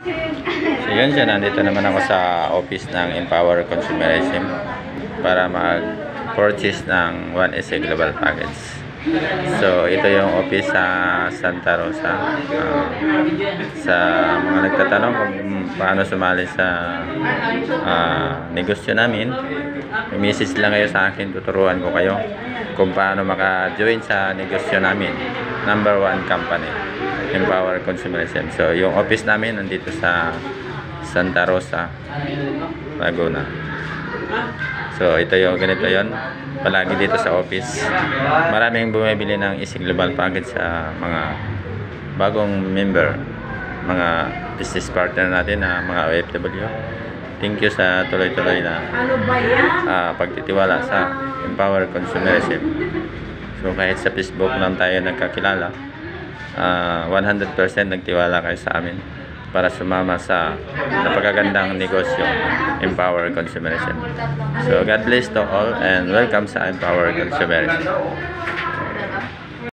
So siya, nandito naman ako sa office ng Empower Consumerism para mag-purchase ng 1SA Global Package. So ito yung office sa Santa Rosa. Ah, sa mga nagtatanong kung paano sumali sa ah, negosyo namin, message lang kayo sa akin, tuturuan ko kayo kung paano maka-join sa negosyo namin. Number one company, Empower Consumerism. So yung office namin nandito sa Santa Rosa, Laguna. So ito yung ganito yon palagi dito sa office. Maraming bumibili ng Easy Global Package sa mga bagong member, mga business partner natin na mga OFW. Thank you sa tuloy-tuloy na ah, pagtitiwala sa Empower Consumerism. So kahit sa Facebook lang tayo nagkakilala, ah, 100% nagtiwala kayo sa amin para sumama sa napakagandang negosyo Empower Consumerism. So God bless to all and welcome sa Empower Consumerism.